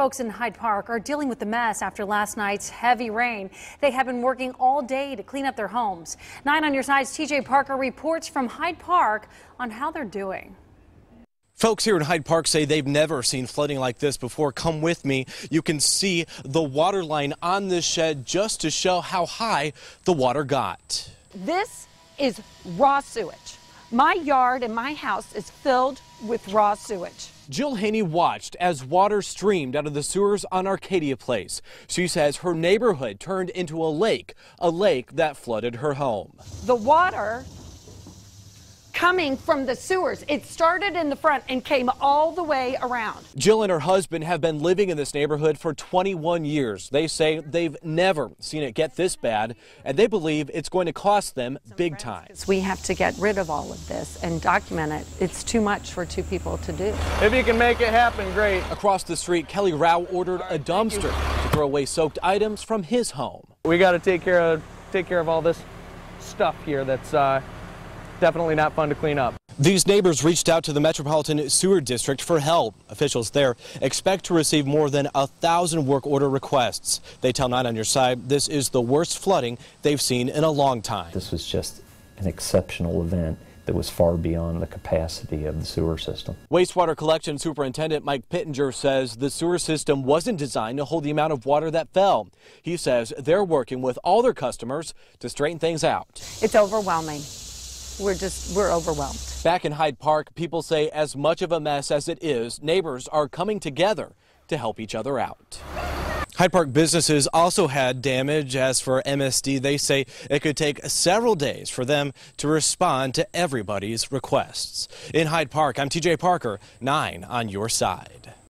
Folks in Hyde Park are dealing with the mess after last night's heavy rain. They have been working all day to clean up their homes. Nine on your side's TJ Parker reports from Hyde Park on how they're doing. Folks here in Hyde Park say they've never seen flooding like this before. Come with me. You can see the water line on this shed just to show how high the water got. This is raw sewage. My yard and my house is filled with raw sewage. Jill Haney watched as water streamed out of the sewers on Arcadia Place. She says her neighborhood turned into a lake, a lake that flooded her home. The water coming from the sewers. It started in the front and came all the way around. Jill and her husband have been living in this neighborhood for 21 years. They say they've never seen it get this bad, and they believe it's going to cost them big time. We have to get rid of all of this and document it. It's too much for two people to do. If you can make it happen, great. Across the street, Kelly Rao ordered a dumpster to throw away soaked items from his home. We got to take care of take care of all this stuff here that's uh, definitely not fun to clean up. These neighbors reached out to the Metropolitan Sewer District for help. Officials there expect to receive more than a thousand work order requests. They tell Nine on Your Side this is the worst flooding they've seen in a long time. This was just an exceptional event that was far beyond the capacity of the sewer system. Wastewater Collection Superintendent Mike Pittenger says the sewer system wasn't designed to hold the amount of water that fell. He says they're working with all their customers to straighten things out. It's overwhelming we're just, we're overwhelmed. Back in Hyde Park, people say as much of a mess as it is, neighbors are coming together to help each other out. Hyde Park businesses also had damage. As for MSD, they say it could take several days for them to respond to everybody's requests. In Hyde Park, I'm TJ Parker, 9 on your side.